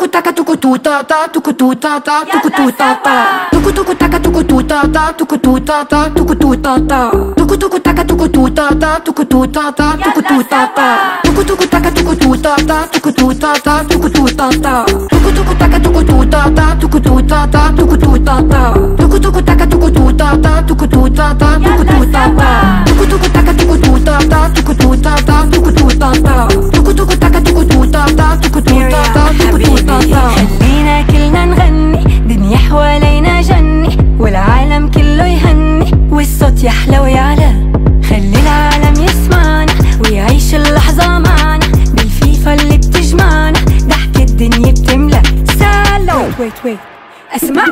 tuku taka tuku tu ta ta tuku tu ta tuku tu ta tuku tuku taka tuku tu ta ta tuku tu ta tuku tu ta tuku tuku taka tuku tu ta ta tuku tu ta tuku tu ta tuku tuku taka tuku tu ta ta tuku tu ta tuku tu ta tuku tuku taka tuku tu ta ta tuku tu ta tuku tu ta اللحظة معنا بالفيفا اللي بتجمعنا. ضحك الدنيا بتملى. سلام. ويت ويت أسمع.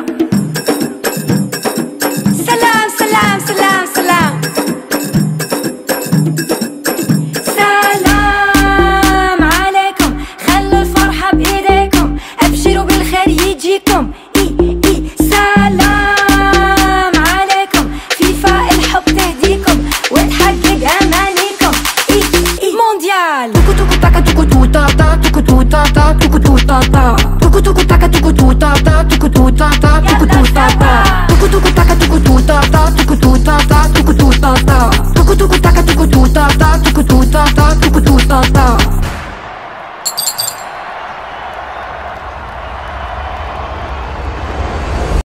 سلام سلام سلام سلام. سلام عليكم. خلوا الفرحة بإيديكم. أبشروا بالخير يجيكم. Royal. Tuku tuku taka tuku tu ta ta tuku tu ta ta tuku tu ta ta. Tuku tuku taka tuku tu ta ta tuku tu ta ta.